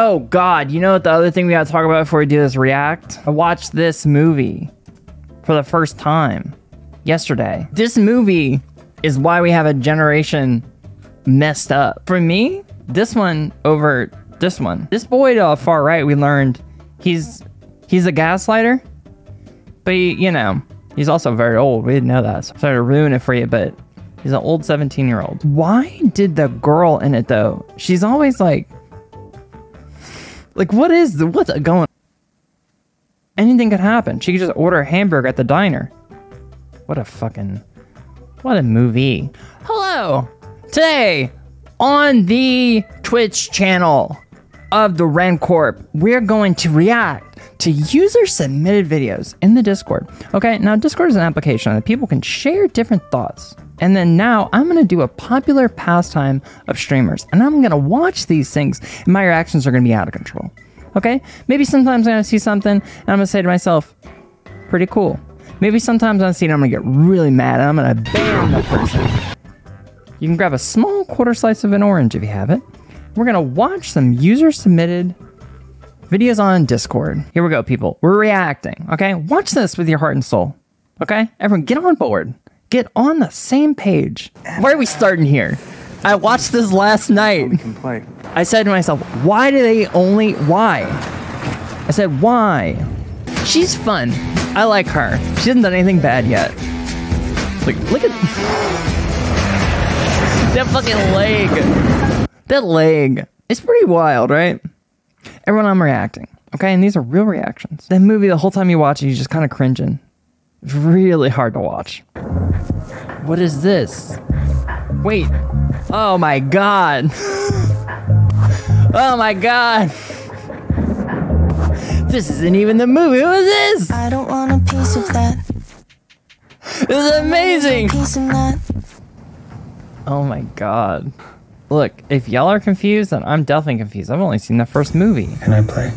Oh God, you know what the other thing we gotta talk about before we do this react? I watched this movie for the first time yesterday. This movie is why we have a generation messed up. For me, this one over this one. This boy to the far right, we learned he's he's a gaslighter, but he, you know, he's also very old. We didn't know that. So sorry to ruin it for you, but he's an old 17 year old. Why did the girl in it though? She's always like, like what is the what's going? Anything could happen. She could just order a hamburger at the diner. What a fucking, what a movie. Hello. Today on the Twitch channel of the Wren Corp, we're going to react to user submitted videos in the Discord. Okay, now Discord is an application that people can share different thoughts. And then now I'm gonna do a popular pastime of streamers, and I'm gonna watch these things, and my reactions are gonna be out of control. Okay? Maybe sometimes I'm gonna see something, and I'm gonna say to myself, pretty cool. Maybe sometimes I'm gonna see it, I'm gonna get really mad, and I'm gonna ban the person. You can grab a small quarter slice of an orange if you have it. We're gonna watch some user submitted videos on Discord. Here we go, people. We're reacting, okay? Watch this with your heart and soul, okay? Everyone, get on board. Get on the same page. Where are we starting here? I watched this last night. I said to myself, why do they only. Why? I said, why? She's fun. I like her. She hasn't done anything bad yet. Look, look at that fucking leg. That leg. It's pretty wild, right? Everyone, I'm reacting. Okay, and these are real reactions. That movie, the whole time you watch it, you're just kind of cringing. It's really hard to watch. What is this? Wait. Oh my god. Oh my god. This isn't even the movie. What is this? I don't want a piece of that. This is amazing. Piece of that. Oh my god. Look, if y'all are confused, then I'm definitely confused. I've only seen the first movie. Can I play?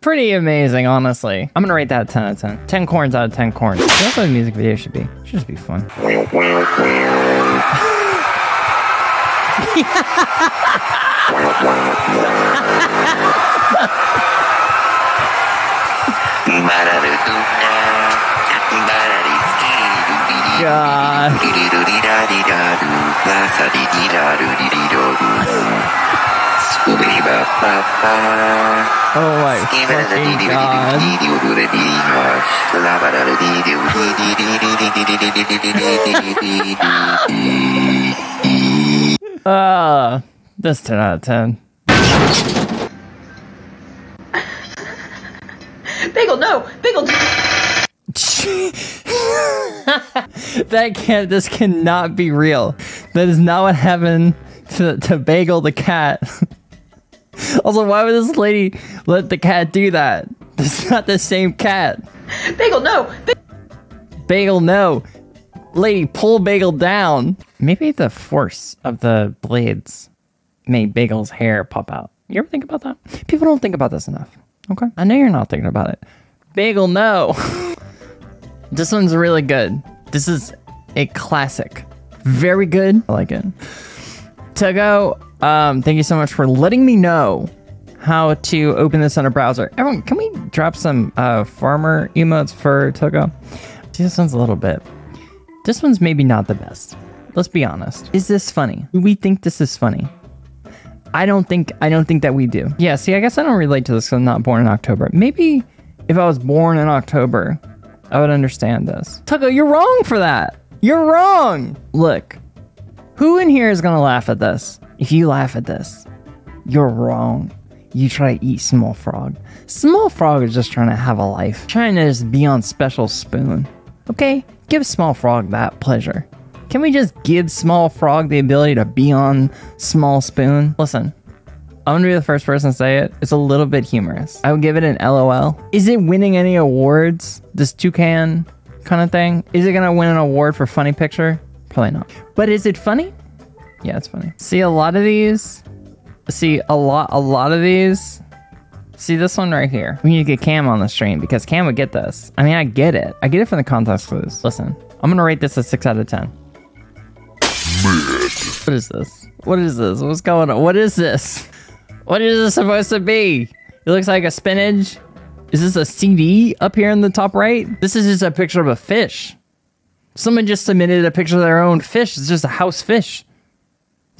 Pretty amazing, honestly. I'm gonna rate that 10 out of 10. 10 corns out of 10 corns. That's what a music video should be. It Should just be fun. God. Oh my fucking god. Uh, that's 10 out of 10. Bagel, no! Bagel! that can't, this cannot be real. That is not what happened to, to Bagel the cat. also, why would this lady let the cat do that? This is not the same cat. Bagel, no! Ba- Bagel, no. Lady, pull Bagel down. Maybe the force of the blades made Bagel's hair pop out. You ever think about that? People don't think about this enough. Okay. I know you're not thinking about it. Bagel, no. this one's really good. This is a classic. Very good. I like it. Togo, um, thank you so much for letting me know how to open this on a browser. Everyone, can we drop some uh, farmer emotes for Togo? This one's a little bit. This one's maybe not the best. Let's be honest. Is this funny? Do we think this is funny? I don't think I don't think that we do. Yeah, see, I guess I don't relate to this because I'm not born in October. Maybe if I was born in October, I would understand this. Tucko, you're wrong for that. You're wrong. Look, who in here is gonna laugh at this? If you laugh at this, you're wrong. You try to eat small frog. Small frog is just trying to have a life, trying to just be on special spoon. Okay, give small frog that pleasure. Can we just give small frog the ability to be on small spoon? Listen, I'm gonna be the first person to say it. It's a little bit humorous. I would give it an LOL. Is it winning any awards? This toucan kind of thing? Is it gonna win an award for funny picture? Probably not. But is it funny? Yeah, it's funny. See a lot of these. See a lot, a lot of these. See this one right here. We need to get Cam on the stream because Cam would get this. I mean, I get it. I get it from the context clues. Listen, I'm gonna rate this a six out of ten. What is this? What is this? What's going on? What is this? What is this supposed to be? It looks like a spinach. Is this a CD up here in the top right? This is just a picture of a fish. Someone just submitted a picture of their own fish. It's just a house fish.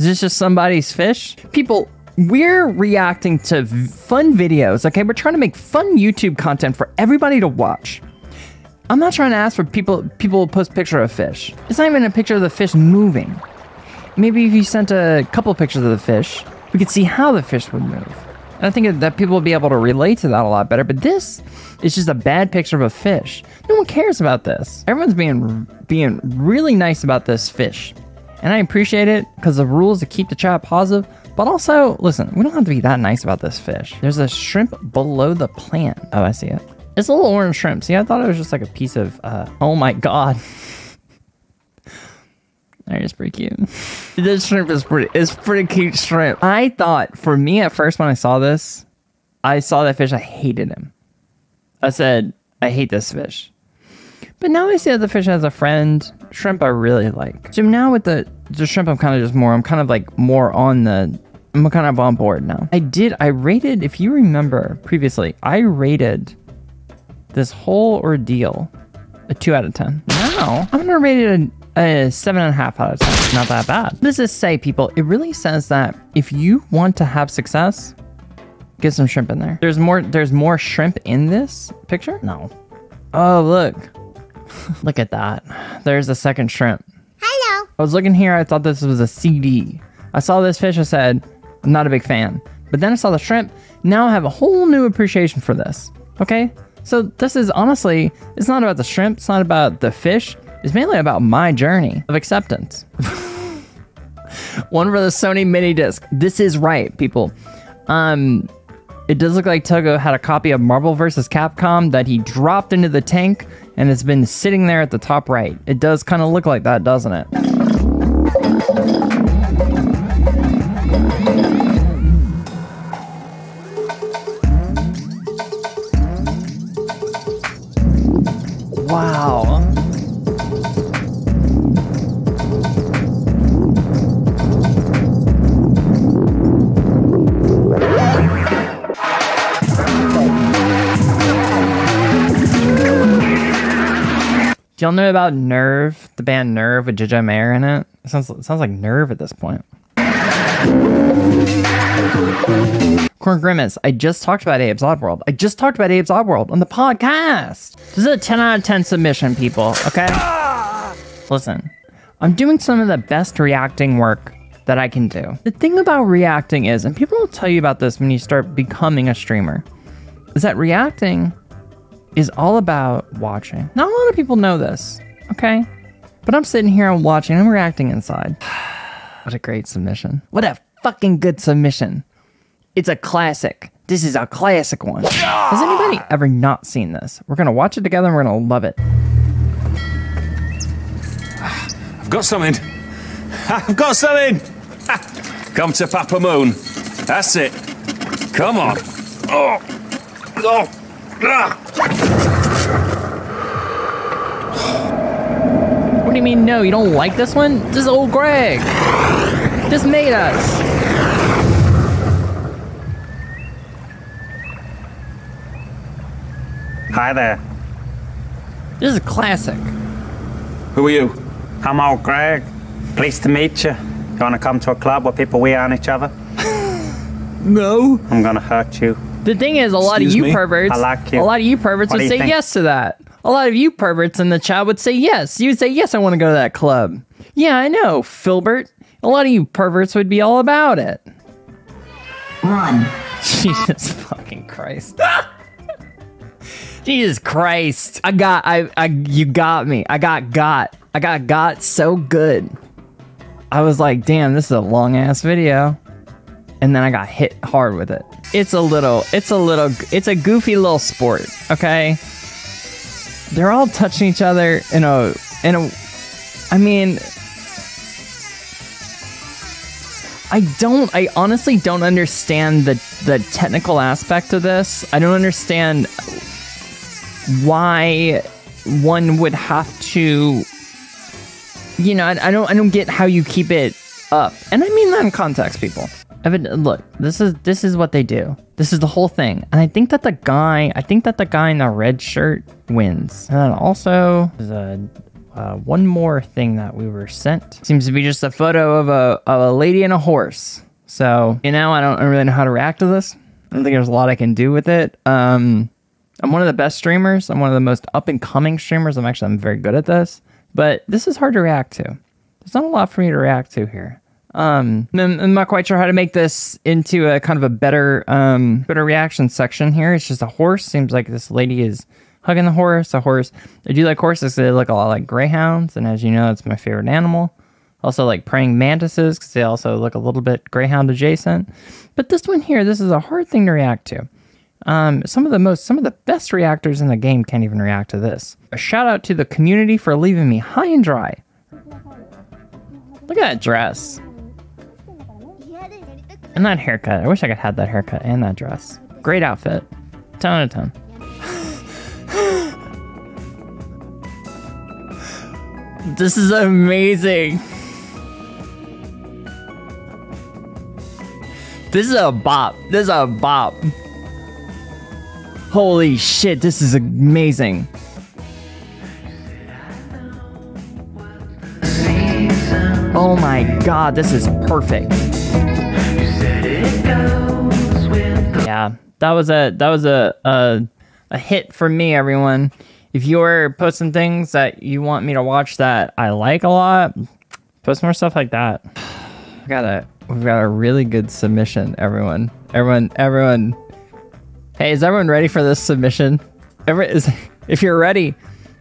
Is this just somebody's fish? People, we're reacting to fun videos, okay? We're trying to make fun YouTube content for everybody to watch. I'm not trying to ask for people people post picture of fish. It's not even a picture of the fish moving. Maybe if you sent a couple pictures of the fish, we could see how the fish would move. And I think that people will be able to relate to that a lot better. But this is just a bad picture of a fish. No one cares about this. Everyone's being being really nice about this fish. And I appreciate it because the rule is to keep the chat positive. But also, listen, we don't have to be that nice about this fish. There's a shrimp below the plant. Oh, I see it. It's a little orange shrimp. See, I thought it was just like a piece of, uh, oh my God. That is pretty cute. this shrimp is pretty, it's pretty cute shrimp. I thought, for me at first when I saw this, I saw that fish, I hated him. I said, I hate this fish. But now I see that the fish has a friend. Shrimp I really like. So now with the the shrimp, I'm kind of just more. I'm kind of like more on the. I'm kind of on board now. I did. I rated. If you remember previously, I rated this whole ordeal a two out of ten. Now I'm gonna rate it a, a seven and a half out of ten. Not that bad. What does this say, people? It really says that if you want to have success, get some shrimp in there. There's more. There's more shrimp in this picture. No. Oh look. Look at that. There's a second shrimp. Hello. I was looking here, I thought this was a CD. I saw this fish, I said, I'm not a big fan. But then I saw the shrimp. Now I have a whole new appreciation for this. Okay? So this is honestly, it's not about the shrimp, it's not about the fish. It's mainly about my journey of acceptance. One for the Sony mini disc. This is right, people. Um, it does look like Togo had a copy of Marvel vs. Capcom that he dropped into the tank and it's been sitting there at the top right. It does kind of look like that, doesn't it? Wow. Do y'all know about Nerve, the band Nerve with JJ Mayer in it? It sounds, it sounds like Nerve at this point. Corn Grimace, I just talked about Abe's Oddworld. I just talked about Abe's Oddworld on the podcast. This is a 10 out of 10 submission, people, okay? Listen, I'm doing some of the best reacting work that I can do. The thing about reacting is, and people will tell you about this when you start becoming a streamer, is that reacting is all about watching. Not a lot of people know this, okay? But I'm sitting here and watching, I'm reacting inside. what a great submission. What a fucking good submission. It's a classic. This is a classic one. Has anybody ever not seen this? We're gonna watch it together and we're gonna love it. I've got something. I've got something. Come to Papa Moon. That's it. Come on. Oh. Oh. What do you mean no? You don't like this one? This is old Greg. This made us. Hi there. This is a classic. Who are you? I'm old Greg. Pleased to meet you. You wanna come to a club where people wee on each other? No. I'm gonna hurt you. The thing is, a lot of you me? perverts, like you. a lot of you perverts What would you say think? yes to that. A lot of you perverts in the chat would say yes. You would say yes, I want to go to that club. Yeah, I know, Filbert. A lot of you perverts would be all about it. Run. Jesus fucking Christ. Jesus Christ. I got I I you got me. I got got. I got got so good. I was like, damn, this is a long ass video. And then I got hit hard with it. It's a little, it's a little, it's a goofy little sport, okay? They're all touching each other in a, in a, I mean, I don't. I honestly don't understand the the technical aspect of this. I don't understand why one would have to. You know, I, I don't. I don't get how you keep it up, and I mean that in context, people. Evan, look, this is this is what they do. This is the whole thing, and I think that the guy, I think that the guy in the red shirt wins. And also, there's a uh, one more thing that we were sent. Seems to be just a photo of a of a lady and a horse. So you know, I don't really know how to react to this. I don't think there's a lot I can do with it. Um, I'm one of the best streamers. I'm one of the most up and coming streamers. I'm actually I'm very good at this, but this is hard to react to. There's not a lot for me to react to here. Um, I'm, I'm not quite sure how to make this into a kind of a better, um, better reaction section here. It's just a horse. Seems like this lady is hugging the horse. A horse. I do like horses. They look a lot like greyhounds, and as you know, it's my favorite animal. Also like praying mantises because they also look a little bit greyhound adjacent. But this one here, this is a hard thing to react to. Um, some of the most, some of the best reactors in the game can't even react to this. A shout out to the community for leaving me high and dry. Look at that dress. And that haircut. I wish I could have that haircut and that dress. Great outfit. 10 out of 10. this is amazing. This is a bop. This is a bop. Holy shit, this is amazing. Oh my god, this is perfect. That was a that was a a, a hit for me, everyone. If you're posting things that you want me to watch that I like a lot, post more stuff like that. We got a we've got a really good submission, everyone. Everyone, everyone. Hey, is everyone ready for this submission? Every, is, if you're ready,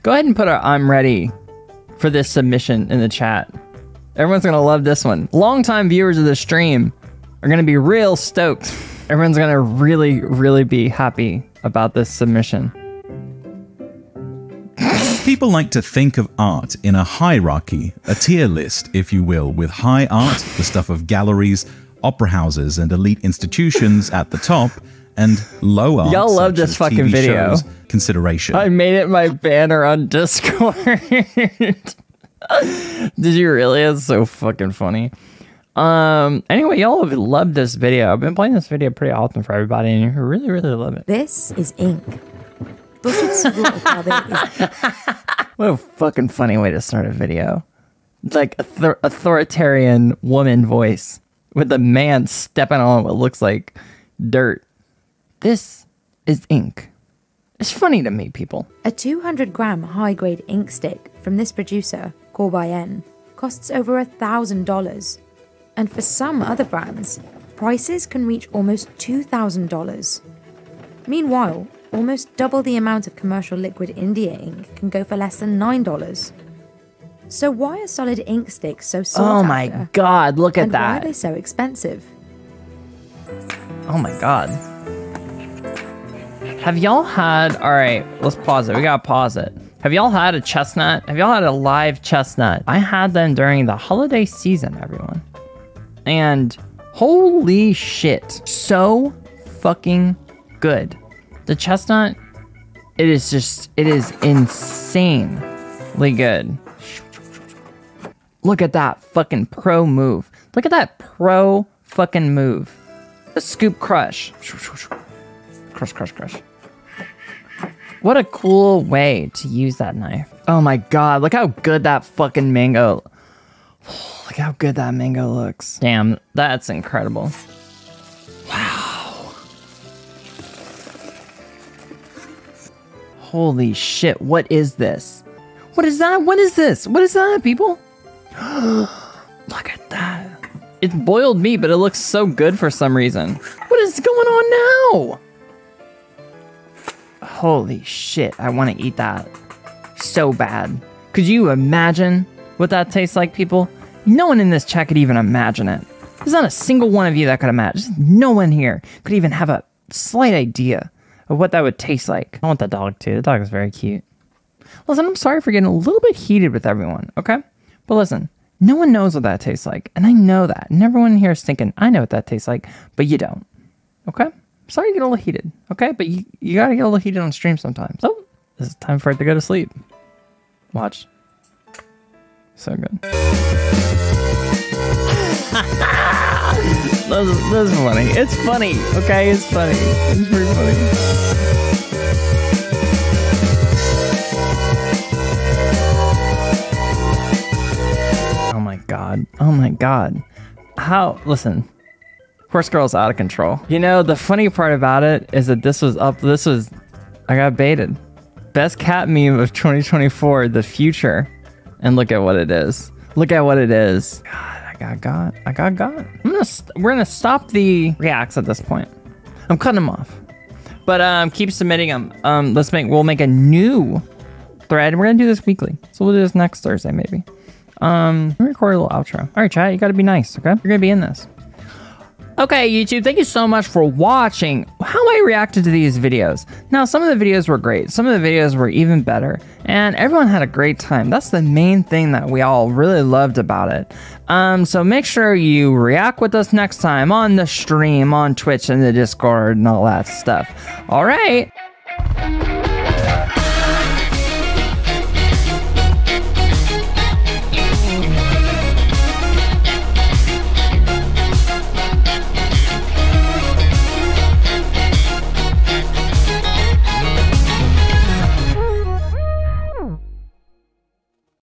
go ahead and put a I'm ready for this submission in the chat. Everyone's gonna love this one. Longtime viewers of the stream are gonna be real stoked. Everyone's gonna really, really be happy about this submission. People like to think of art in a hierarchy, a tier list, if you will, with high art, the stuff of galleries, opera houses, and elite institutions at the top, and low art. Y'all love this fucking TV video. shows, consideration. I made it my banner on Discord. Did you really? It's so fucking funny. Um. Anyway, y'all have loved this video. I've been playing this video pretty often for everybody, and you really, really love it. This is ink. Dosyć zwrót is What a fucking funny way to start a video. Like author- authoritarian woman voice with a man stepping on what looks like dirt. This is ink. It's funny to me, people. A 200 gram high grade ink stick from this producer, Kobaien, costs over a thousand dollars. And for some other brands, prices can reach almost $2,000. Meanwhile, almost double the amount of commercial liquid India ink can go for less than $9. So why are solid ink sticks so sought Oh my after? god, look at And why are they so expensive? Oh my god. Have y'all had all right, let's pause it. We gotta pause it. Have y'all had a chestnut? Have y'all had a live chestnut? I had them during the holiday season, everyone. And holy shit. So fucking good. The chestnut, it is just it is insanely good. Look at that fucking pro move. Look at that pro fucking move. The scoop crush. Crush, crush, crush. What a cool way to use that knife. Oh my god, look how good that fucking mango. Look how good that mango looks. Damn, that's incredible. Wow. Holy shit, what is this? What is that? What is this? What is that, people? Look at that. It's boiled meat, but it looks so good for some reason. What is going on now? Holy shit, I want to eat that so bad. Could you imagine what that tastes like, people? No one in this chat could even imagine it. There's not a single one of you that could imagine. No one here could even have a slight idea of what that would taste like. I want that dog too. The dog is very cute. Listen, I'm sorry for getting a little bit heated with everyone, okay? But listen, no one knows what that tastes like, and I know that. And everyone here is thinking, I know what that tastes like, but you don't. Okay? Sorry you get a little heated, okay? But you, you gotta get a little heated on stream sometimes. Oh, so, this is time for it to go to sleep. Watch. So good. That's, that's funny. It's funny. Okay, it's funny. It's pretty funny. Oh my god. Oh my god. How? Listen. Horse Girl's out of control. You know, the funny part about it is that this was up. This was. I got baited. Best cat meme of 2024, the future. And look at what it is. Look at what it is. God, I got got. I got got. I'm gonna. St- we're gonna stop the reacts at this point. I'm cutting them off. But um, keep submitting them. Um, let's make. We'll make a new thread. We're gonna do this weekly. So we'll do this next Thursday maybe. Um, record a little outro. All right, chat. You got to be nice. Okay, you're gonna be in this. Okay, YouTube, thank you so much for watching how I reacted to these videos. Now, some of the videos were great, some of the videos were even better, and everyone had a great time. That's the main thing that we all really loved about it. Um, so make sure you react with us next time on the stream, on Twitch, and the Discord, and all that stuff. All right.